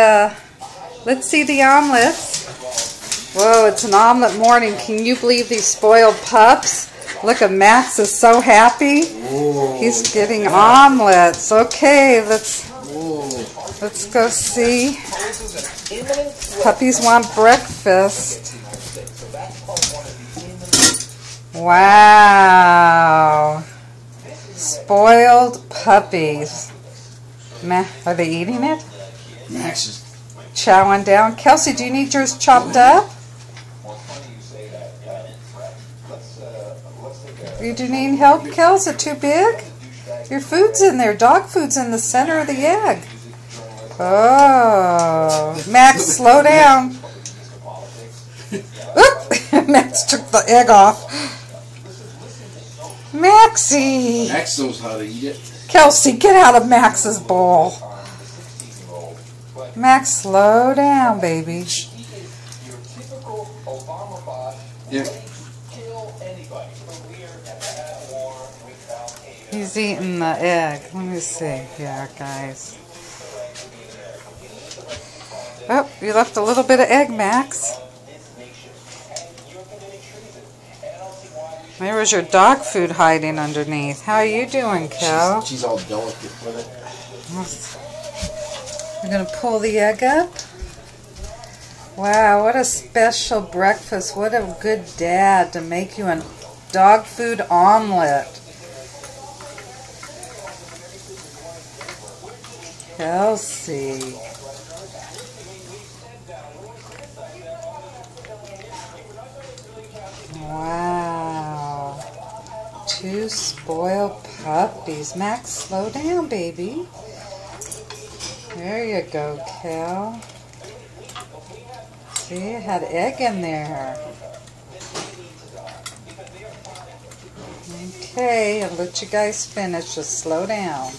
Uh, let's see the omelets. Whoa, it's an omelet morning. Can you believe these spoiled pups? Look at Max is so happy. He's getting omelets. Okay, let's let's go see. Puppies want breakfast. Wow. Spoiled puppies. Ma are they eating it? Max is Chowing down. Kelsey, do you need yours chopped up? You do need help, Kels? Is it too big? Your food's in there. Dog food's in the center of the egg. Oh. Max, slow down. Oop! Max took the egg off. Maxie! Max knows how to eat it. Kelsey, get out of Max's bowl. Max, slow down, baby. Yeah. He's eating the egg. Let me see here, guys. Oh, you left a little bit of egg, Max. There was your dog food hiding underneath. How are you doing, Kel? She's, she's all delicate with it. I'm going to pull the egg up. Wow, what a special breakfast. What a good dad to make you a dog food omelet. Kelsey. Wow. Two spoiled puppies. Max, slow down, baby. There you go, Kel. See, it had egg in there. Okay, I'll let you guys finish. Just slow down.